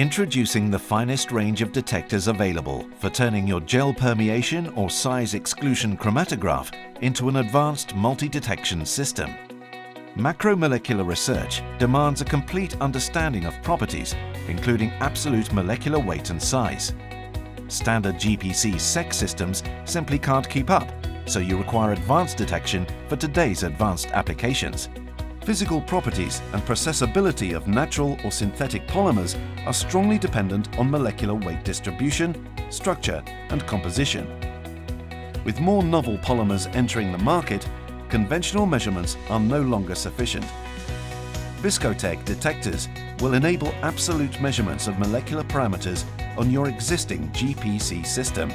Introducing the finest range of detectors available for turning your gel permeation or size exclusion chromatograph into an advanced multi-detection system. Macromolecular research demands a complete understanding of properties, including absolute molecular weight and size. Standard GPC SEC systems simply can't keep up, so you require advanced detection for today's advanced applications. Physical properties and processability of natural or synthetic polymers are strongly dependent on molecular weight distribution, structure and composition. With more novel polymers entering the market, conventional measurements are no longer sufficient. Viscotek detectors will enable absolute measurements of molecular parameters on your existing GPC system.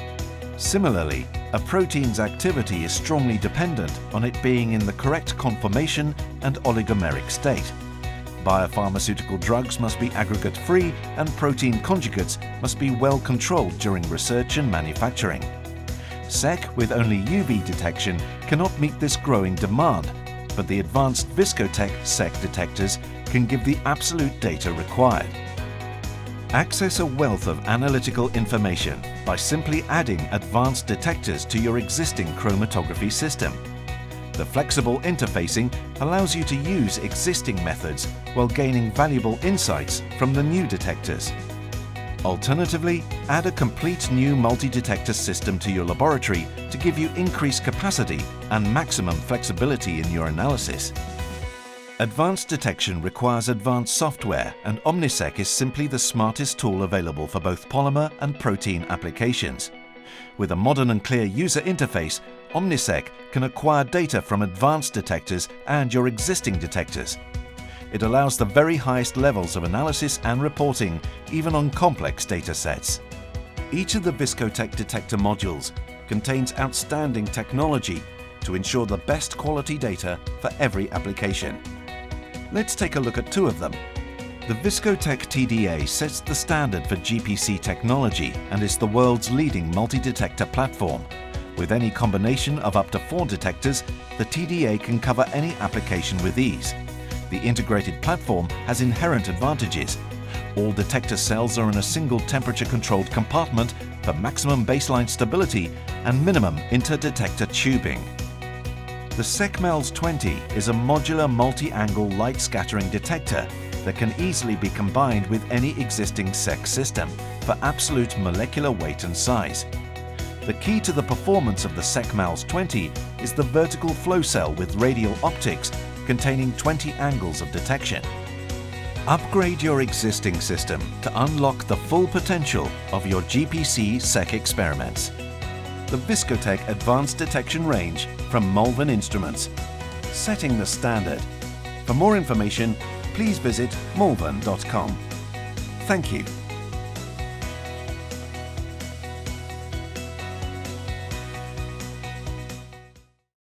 Similarly, a protein's activity is strongly dependent on it being in the correct conformation and oligomeric state. Biopharmaceutical drugs must be aggregate-free and protein conjugates must be well controlled during research and manufacturing. SEC with only UV detection cannot meet this growing demand, but the advanced Viscotek SEC detectors can give the absolute data required. Access a wealth of analytical information by simply adding advanced detectors to your existing chromatography system. The flexible interfacing allows you to use existing methods while gaining valuable insights from the new detectors. Alternatively, add a complete new multi-detector system to your laboratory to give you increased capacity and maximum flexibility in your analysis. Advanced detection requires advanced software and Omnisec is simply the smartest tool available for both polymer and protein applications. With a modern and clear user interface, Omnisec can acquire data from advanced detectors and your existing detectors. It allows the very highest levels of analysis and reporting, even on complex data sets. Each of the Viscotek detector modules contains outstanding technology to ensure the best quality data for every application. Let's take a look at two of them. The Viscotek TDA sets the standard for GPC technology and is the world's leading multi-detector platform. With any combination of up to four detectors, the TDA can cover any application with ease. The integrated platform has inherent advantages. All detector cells are in a single temperature-controlled compartment for maximum baseline stability and minimum inter-detector tubing. The SECMALS 20 is a modular multi-angle light scattering detector that can easily be combined with any existing SEC system for absolute molecular weight and size. The key to the performance of the SECMALS 20 is the vertical flow cell with radial optics containing 20 angles of detection. Upgrade your existing system to unlock the full potential of your GPC SEC experiments the Viscotek Advanced Detection Range from Malvern Instruments, setting the standard. For more information, please visit malvern.com. Thank you.